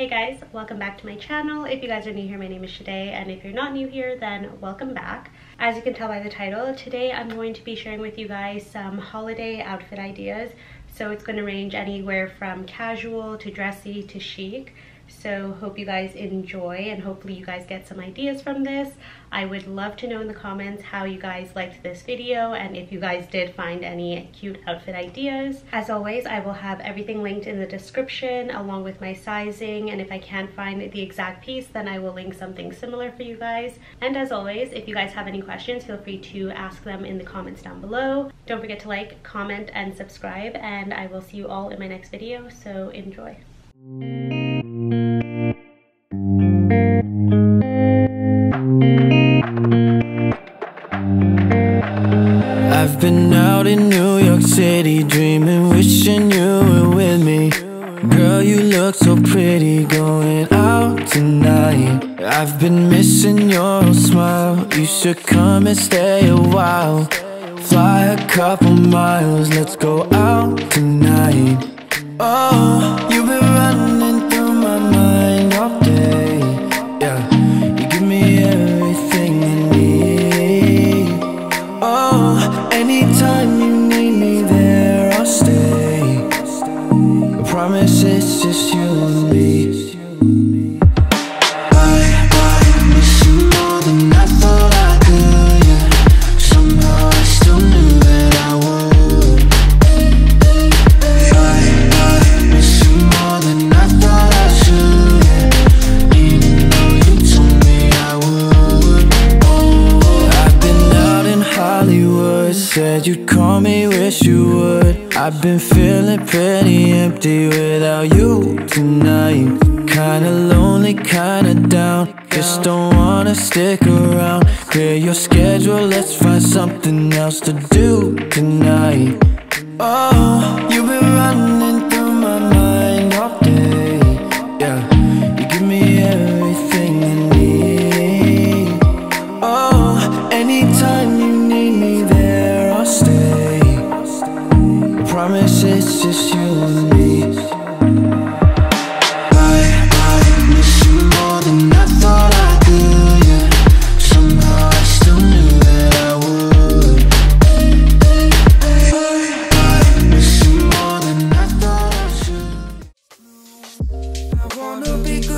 Hey guys, welcome back to my channel. If you guys are new here, my name is Sade, and if you're not new here, then welcome back. As you can tell by the title, today I'm going to be sharing with you guys some holiday outfit ideas. So it's going to range anywhere from casual to dressy to chic. So hope you guys enjoy and hopefully you guys get some ideas from this. I would love to know in the comments how you guys liked this video and if you guys did find any cute outfit ideas. As always, I will have everything linked in the description along with my sizing and if I can't find the exact piece then I will link something similar for you guys. And as always, if you guys have any questions, feel free to ask them in the comments down below. Don't forget to like, comment, and subscribe and I will see you all in my next video, so enjoy. Been out in New York City dreaming, wishing you were with me. Girl, you look so pretty going out tonight. I've been missing your smile. You should come and stay a while. Fly a couple miles, let's go out tonight. Oh, you've been said you'd call me, wish you would. I've been feeling pretty empty without you tonight. Kinda lonely, kinda down. Just don't wanna stick around. Clear your schedule, let's find something else to do tonight. Oh,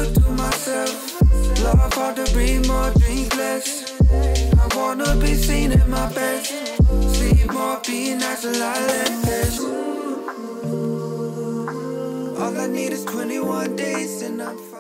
good to myself. Love hard to breathe more, drink less. I wanna be seen at my best. Sleep more, be nice, a lot less. All I need is 21 days and I'm.